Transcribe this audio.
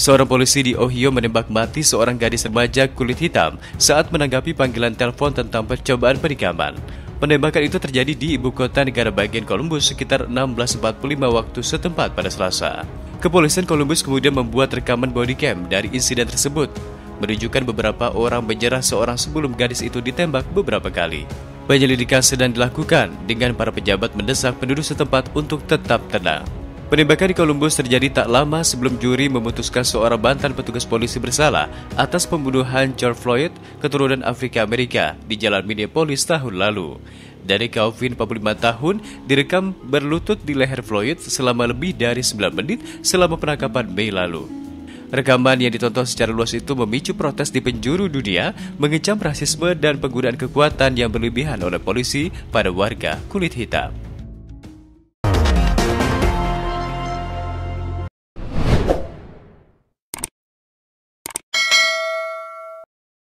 Seorang polisi di Ohio menembak mati seorang gadis remaja kulit hitam saat menanggapi panggilan telepon tentang percobaan penikaman. Penembakan itu terjadi di ibu kota negara bagian Columbus sekitar 16.45 waktu setempat pada Selasa. Kepolisian Columbus kemudian membuat rekaman bodycam dari insiden tersebut, menunjukkan beberapa orang menyerah seorang sebelum gadis itu ditembak beberapa kali. Penyelidikan sedang dilakukan dengan para pejabat mendesak penduduk setempat untuk tetap tenang. Penembakan di Columbus terjadi tak lama sebelum juri memutuskan seorang mantan petugas polisi bersalah atas pembunuhan George Floyd, keturunan Afrika Amerika, di Jalan Minneapolis tahun lalu. Dari Calvin, 45 tahun, direkam berlutut di leher Floyd selama lebih dari 9 menit selama penangkapan Mei lalu. Rekaman yang ditonton secara luas itu memicu protes di penjuru dunia, mengecam rasisme dan penggunaan kekuatan yang berlebihan oleh polisi pada warga kulit hitam.